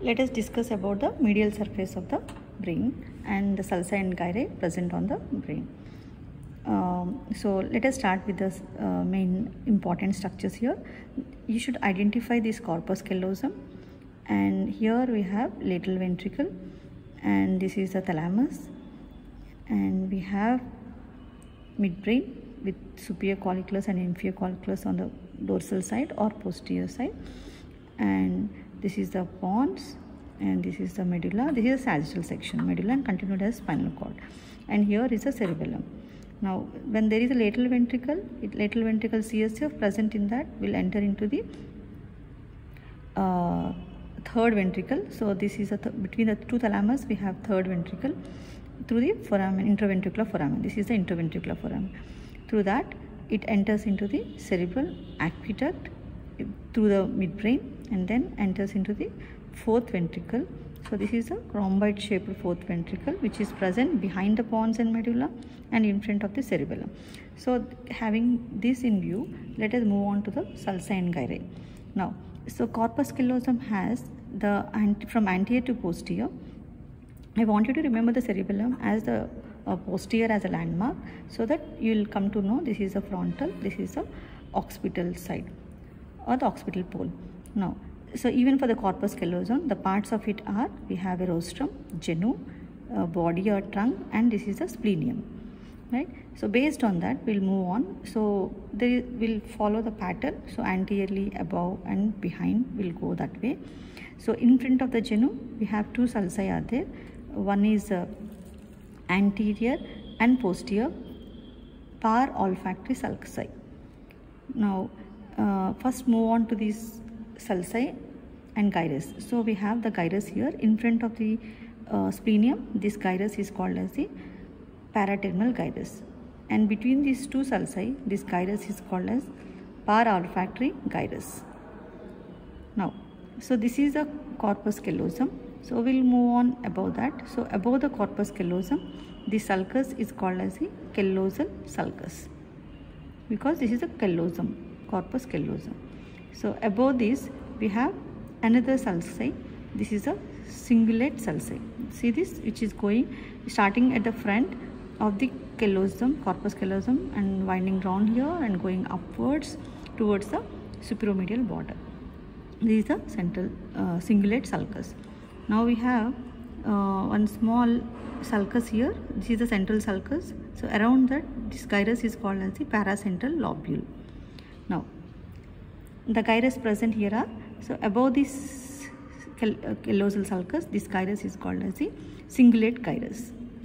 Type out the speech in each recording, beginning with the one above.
let us discuss about the medial surface of the brain and the sulci and gyri present on the brain. Um, so let us start with the uh, main important structures here. You should identify this corpus callosum and here we have lateral ventricle and this is the thalamus and we have midbrain with superior colliculus and inferior colliculus on the dorsal side or posterior side and this is the pons and this is the medulla. This is a sagittal section. Medulla and continued as spinal cord. And here is the cerebellum. Now when there is a lateral ventricle it, lateral ventricle csf present in that will enter into the uh, third ventricle. So this is a th between the two thalamus we have third ventricle through the foramen interventricular foramen. This is the interventricular foramen. Through that it enters into the cerebral aqueduct through the midbrain and then enters into the fourth ventricle. So this is a rhomboid shaped fourth ventricle which is present behind the pons and medulla and in front of the cerebellum. So having this in view, let us move on to the sulci and gyri. Now, so corpus callosum has the from anterior to posterior. I want you to remember the cerebellum as the uh, posterior as a landmark so that you will come to know this is a frontal, this is a occipital side or the occipital pole. Now, so even for the corpus callosum, the parts of it are, we have a rostrum, genu, body or trunk and this is the splenium, right? So based on that, we'll move on. So they will follow the pattern. So anteriorly, above and behind will go that way. So in front of the genu, we have two sulci are there. One is uh, anterior and posterior parolfactory sulci. Now, uh, first move on to these sulci and gyrus. So we have the gyrus here in front of the uh, splenium. This gyrus is called as the paraterminal gyrus. And between these two sulci, this gyrus is called as para-olfactory gyrus. Now, so this is a corpus callosum. So we'll move on above that. So above the corpus callosum, the sulcus is called as the callosal sulcus because this is a callosum, corpus callosum. So above this we have another sulci. This is a cingulate sulci. See this which is going starting at the front of the callosum, corpus callosum and winding round here and going upwards towards the superomedial border. This is the central uh, cingulate sulcus. Now we have uh, one small sulcus here. This is the central sulcus. So around that this gyrus is called as the paracentral lobule. Now the gyrus present here are so above this callosal sulcus this gyrus is called as the cingulate gyrus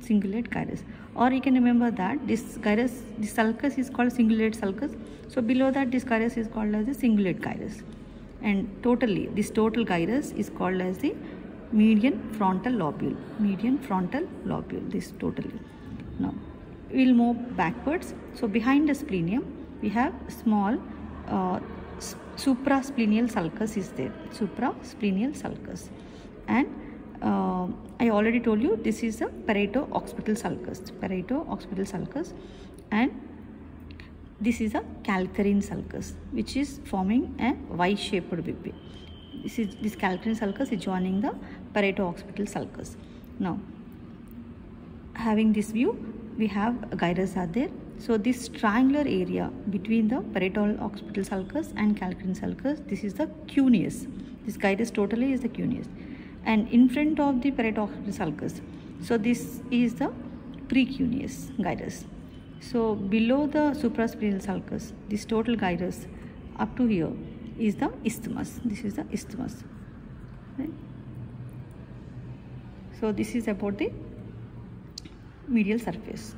cingulate gyrus or you can remember that this gyrus this sulcus is called cingulate sulcus. So below that this gyrus is called as the cingulate gyrus and totally this total gyrus is called as the median frontal lobule median frontal lobule this totally. Now we'll move backwards. So behind the splenium we have small uh, suprasplenial sulcus is there suprasplenial sulcus. And uh, I already told you this is a parieto occipital sulcus parieto occipital sulcus. And this is a calcarine sulcus which is forming a Y shaped bibby this is this calcarine sulcus is joining the parieto occipital sulcus. Now having this view we have gyrus are there so this triangular area between the parietal occipital sulcus and calcarine sulcus, this is the cuneus. This gyrus totally is the cuneus. And in front of the parietal occipital sulcus, so this is the precuneus gyrus. So below the suprasplenial sulcus, this total gyrus up to here is the isthmus. This is the isthmus. Right? So this is about the medial surface.